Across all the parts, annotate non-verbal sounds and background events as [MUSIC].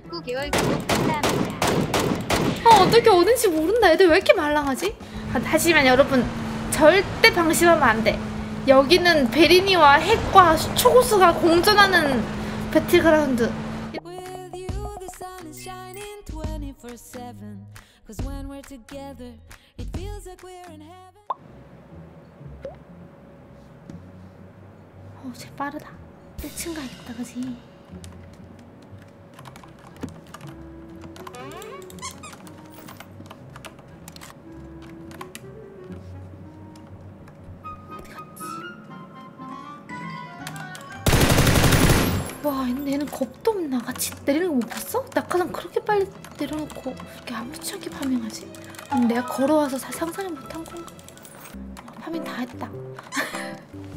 19개월 구독 감사합니다. 아 어떻게 어딘지 모른다 애들 왜 이렇게 말랑하지? 아, 하지만 여러분 절대 방심하면 안 돼 여기는 베리니와 핵과 초고수가 공존하는 배틀그라운드 With you, the sun is shining 24 7. Cause when we're together, it feels like we're in heaven. 어쟤 빠르다 1층 가야겠다 그지? 와 얘는, 얘는 겁도 없나 같이 내리는 거 못 봤어? 낙하산 그렇게 빨리 내려놓고 이렇게 아무렇지 않게 파밍하지? 내가 걸어와서 사- 상상을 못한 건가? 어, 파밍 다 했다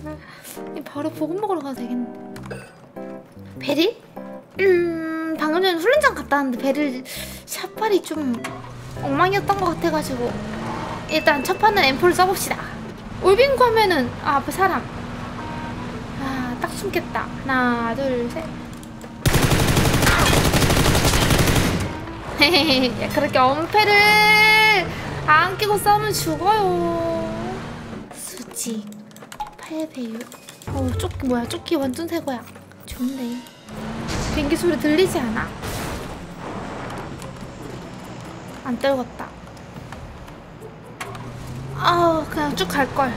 [LAUGHS] 바로 보금 먹으러 가도 되겠는데 베릴? 음 방금 전에 훈련장 갔다 왔는데 베릴 샷발이 좀 엉망이었던 것 같아가지고 일단 첫 판은 앰플 써봅시다 올빈 가면은 아 앞에 사람 아딱 숨겠다. 하나 둘셋. [LAUGHS] 그렇게 엄폐를 안 끼고 싸우면 죽어요. 수직 8배율. 어 조끼 뭐야? 조끼 완전 새 거야. 좋은데 비행기 소리 들리지 않아? 안 떨궜다. 아 그냥 쭉 갈걸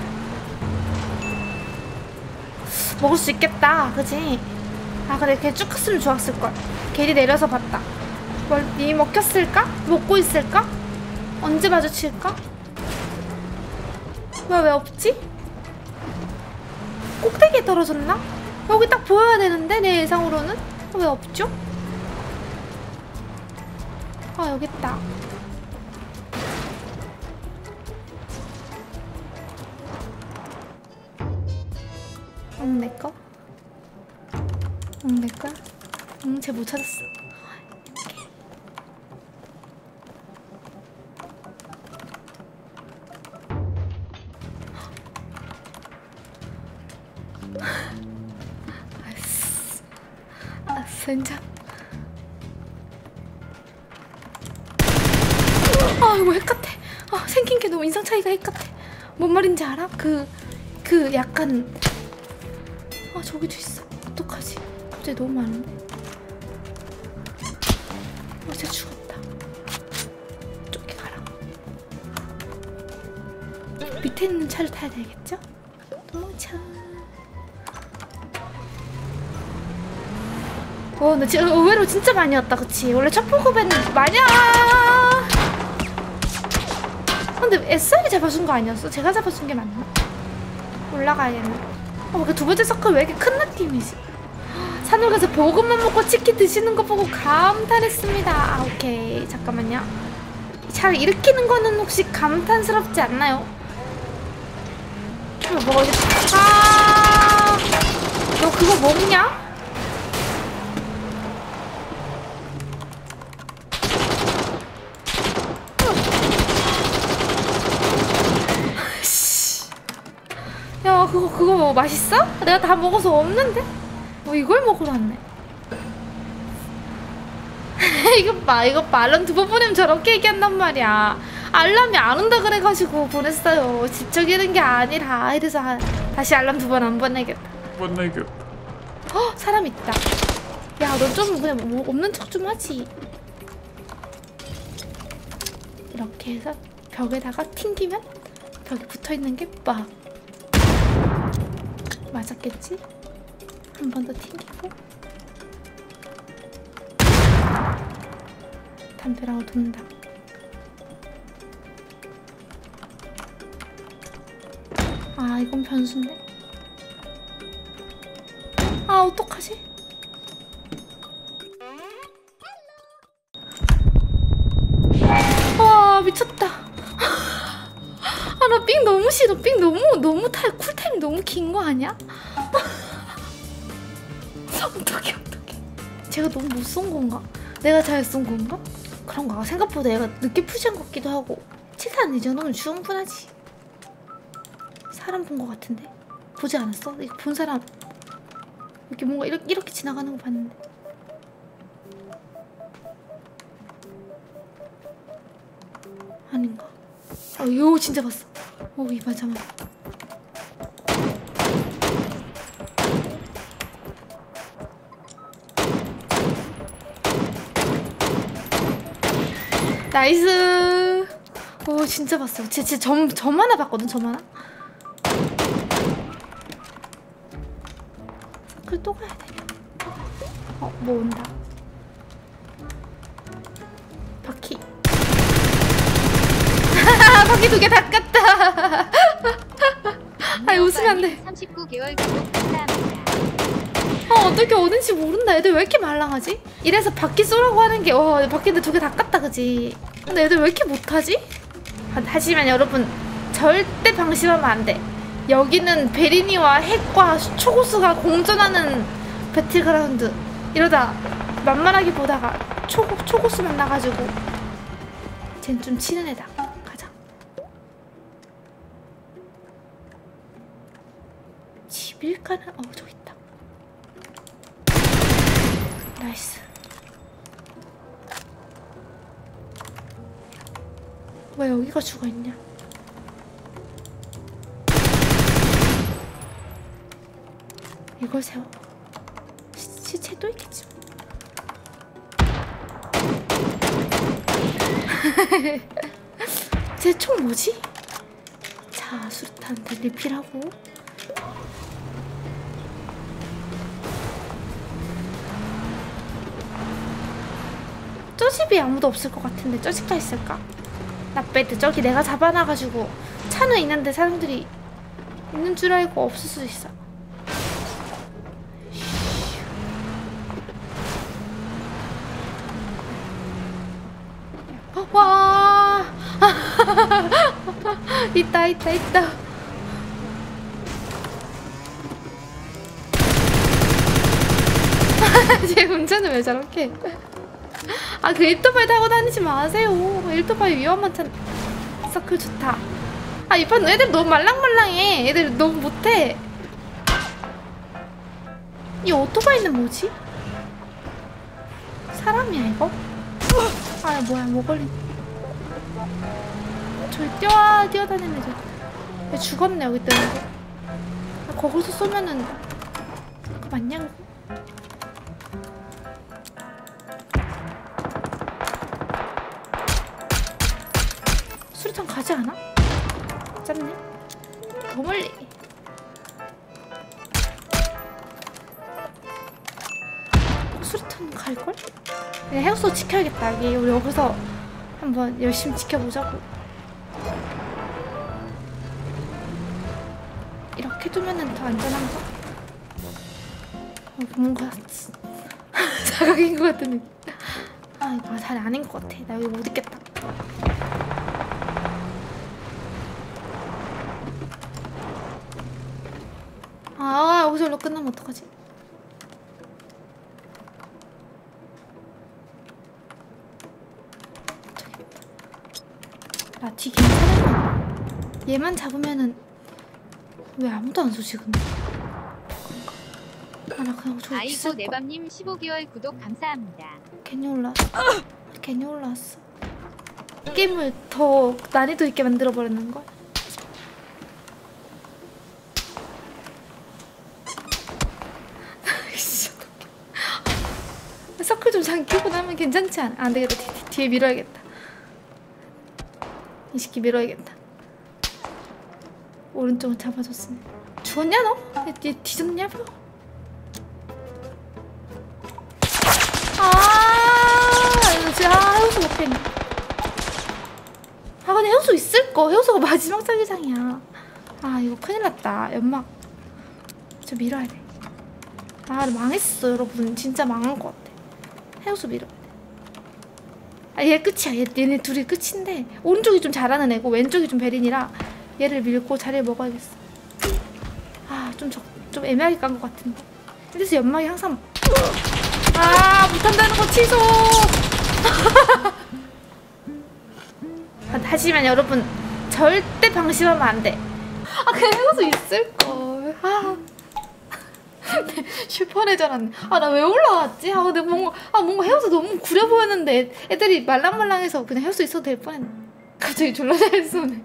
먹을 수 있겠다 그지? 아 그래 걔쭉 갔으면 좋았을걸 괜히 내려서 봤다 뭘, 이 먹혔을까? 먹고 있을까? 언제 마주칠까? 왜왜 없지? 꼭대기에 떨어졌나? 여기 딱 보여야 되는데 내 예상으로는 왜 없죠? 아 여기 있다 응 내꺼? 응 내꺼? 응쟤 못 찾았어 오케이. 아스 아 센장 아 이거 핵 같아 아 생긴 게 너무 인상 차이가 핵 같아 뭔 말인지 알아? 그 그 약간 아 저기도 있어 어떡하지 갑자기 너무 많은데 아 진짜 죽었다 저기 가라 밑에 있는 차를 타야 되겠죠? 도망쳐 어, 근데 지금 의외로 진짜 많이 왔다, 그치? 원래 첫 포급에는 많이 와! 근데 SR이 잡아준 거 아니었어? 제가 잡아준 게 맞나? 올라가야겠네. 어, 왜두 번째 서클 왜 이렇게 큰 느낌이지? 산을 가서 보급만 먹고 치킨 드시는 거 보고 감탄했습니다. 아, 오케이. 잠깐만요. 잘 일으키는 거는 혹시 감탄스럽지 않나요? 이거 먹어야겠다. 아, 너 그거 먹냐? 그거 그거 뭐 맛있어? 내가 다 먹어서 없는데? 뭐 이걸 먹으러 왔네. [LAUGHS] 이것 봐 이것 봐. 알람 두 번 보내면 저렇게 얘기한단 말이야. 알람이 안 온다 그래가지고 보냈어요. 직접 이는 게 아니라. 이래서 아- 다시 알람 두 번 안 보내겠다. 만나겠다. 어 사람 있다. 야 너 좀 그냥 뭐 없는 척 좀 하지. 이렇게 해서 벽에다가 튕기면 벽에 붙어있는 게 빡 맞았겠지? 한 번 더 튕기고 담벼락으로 돈다 아 이건 변수인데 아 어떡하지? 아, 삥 너무 싫어. 삥 너무 너무 타 쿨타임 너무 긴 거 아니야? [LAUGHS] 어떻게 어떻게? 제가 너무 못 쏜 건가? 내가 잘 쏜 건가? 그런가? 생각보다 얘가 늦게 푸시한 것 같기도 하고 7탄 이 정도면 충분하지 사람 본 것 같은데? 보지 않았어? 본 사람 이렇게 뭔가 이렇게, 이렇게 지나가는 거 봤는데 아닌가? 아, 요 진짜 봤어 어, 이 맞아 맞아. nice. 오 진짜 봤어. 쟤 진짜 점, 점 하나 봤거든 점 하나. 서클 또 가야 돼. 어, 뭐 온다. 바퀴. 바퀴 두개다 깠다. 아이 웃으면 안 돼. 39개월 구독 감사합니다. 어 어떻게 어딘지 모른다. 애들 왜 이렇게 말랑하지? 이래서 바퀴 쏘라고 하는 게와 바퀴인데 두개다 깠다 그지? 근데 애들 왜 이렇게 못하지? 하- 하지만 여러분 절대 방심하면 안 돼. 여기는 베리니와 핵과 초고수가 공존하는 배틀그라운드. 이러다 만만하게 보다가 초 초고수 만나가지고 쟨 좀 치는 애다. 집일까는 어 저기 있다. nice. 왜 여기가 죽어 있냐? 이걸 세워. 시, 시체도 있겠지. [LAUGHS] 쟤총 뭐지? 자, 수류탄 리필하고. 저 집이 아무도 없을 것 같은데 저 집가 있을까? 나빼드 저기 내가 잡아놔가지고 차는 있는데 사람들이 있는 줄 알고 없을 수도 있어. 어, 와 [LAUGHS] 있다 있다 있다. [LAUGHS] 쟤 운전을 왜 저렇게? 아, 그 일토바이 타고 다니지 마세요. 일토바이 위험한 차. 서클 좋다. 아, 이 판 애들 너무 말랑말랑해. 애들 너무 못해. 이 오토바이는 뭐지? 사람이야, 이거? 아, 뭐야, 뭐 걸린. 저기 뛰어, 뛰어다니는 애들. 얘 죽었네, 여기 때문에. 아, 거기서 쏘면은. 그거 맞냐고. 수류탄 가지 않아? 짧네. 더 멀리. 수류탄 갈걸? 그냥 해우소 지켜야겠다. 여기 우리 여기서 한번 열심히 지켜보자고. 이렇게 두면은 더 안전한가? 어, 뭔가 [LAUGHS] 자각인 것 같은 느낌. 아 이거 잘 아닌 것 같아. 나 여기 못 있겠다. 아 여기서 끝나면 어떡하지? 있다. 나뒤 괜찮아? 얘만 잡으면은 왜 아무도 안 쏘지 근데? 아나 그냥 저기 아이고. 내밤님 15개월 구독 감사합니다. 괜히 올라왔어. 괜히 올라왔어. 게임을 더 난이도 있게 만들어 버렸는 걸. 아이씨, 어떡해. 서클 좀 괜찮지 않아? 안 되겠다. 뒤, 뒤, 뒤에 밀어야겠다. 이 새끼 밀어야겠다. 오른쪽을 잡아줬으니. 죽었냐 너? 얘, 얘 뒤졌냐 봐. 아, 이거 진짜 아, 해우소 못 했네. 아, 근데 해우소 있을 거. 해우소가 마지막 자기장이야. 아, 이거 큰일 났다. 연막. 저 밀어야 돼. 아, 망했어, 여러분. 진짜 망한 것 같아. 해우소 밀어야 돼. 아, 얘 끝이야. 얘, 얘네 둘이 끝인데 오른쪽이 좀 잘하는 애고 왼쪽이 좀 베린이라 얘를 밀고 자리를 먹어야겠어. 아, 좀 적, 좀 애매하게 깐 것 같은데. 그래서 연막이 항상 아 못한다는 거 취소 [LAUGHS] 아, 하지만 여러분 절대 방심하면 안 돼 아 그냥 해서 있을걸 아 슈퍼레저라는 아 나 왜 올라왔지? 아 근데 뭔가 아 뭔가 헤어서 너무 구려 보였는데 애들이 말랑말랑해서 그냥 헤어서 있어도 될 뻔했네 갑자기 졸라 잘 쏘네